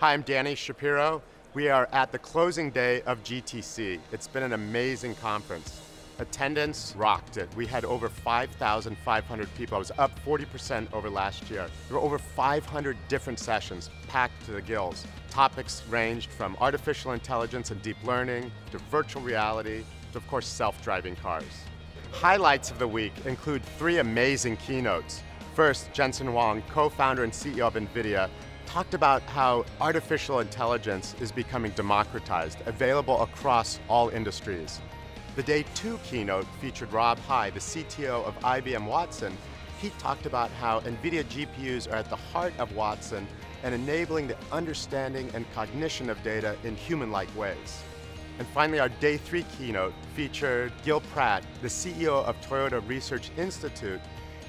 Hi, I'm Danny Shapiro. We are at the closing day of GTC. It's been an amazing conference. Attendance rocked it. We had over 5,500 people. It was up 40% over last year. There were over 500 different sessions packed to the gills. Topics ranged from artificial intelligence and deep learning to virtual reality to, of course, self-driving cars. Highlights of the week include three amazing keynotes. First, Jensen Huang, co-founder and CEO of NVIDIA, talked about how artificial intelligence is becoming democratized, available across all industries. The day two keynote featured Rob High, the CTO of IBM Watson. He talked about how NVIDIA GPUs are at the heart of Watson and enabling the understanding and cognition of data in human-like ways. And finally, our day three keynote featured Gil Pratt, the CEO of Toyota Research Institute.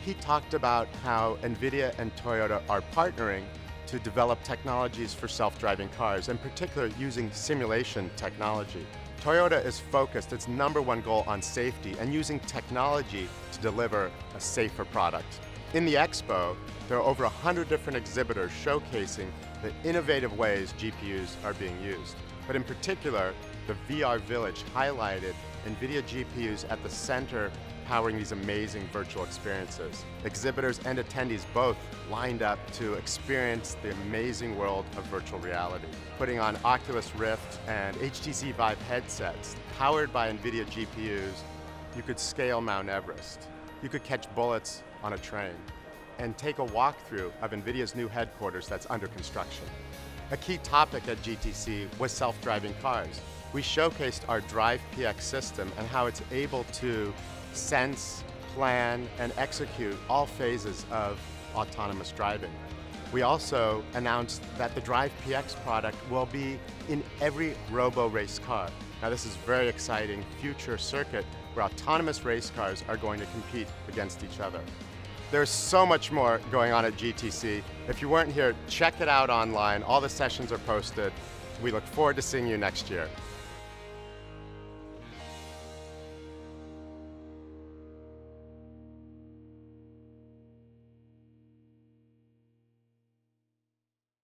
He talked about how NVIDIA and Toyota are partnering to develop technologies for self-driving cars, in particular using simulation technology. Toyota is focused its number one goal on safety and using technology to deliver a safer product. In the expo, there are over 100 different exhibitors showcasing the innovative ways GPUs are being used. But in particular, the VR Village highlighted NVIDIA GPUs at the center powering these amazing virtual experiences. Exhibitors and attendees both lined up to experience the amazing world of virtual reality, putting on Oculus Rift and HTC Vive headsets powered by NVIDIA GPUs. You could scale Mount Everest. You could catch bullets on a train and take a walkthrough of NVIDIA's new headquarters that's under construction. A key topic at GTC was self-driving cars. We showcased our Drive PX system and how it's able to sense, plan, and execute all phases of autonomous driving. We also announced that the Drive PX product will be in every Roborace car. Now this is very exciting future circuit where autonomous race cars are going to compete against each other. There's so much more going on at GTC. If you weren't here, check it out online. All the sessions are posted. We look forward to seeing you next year.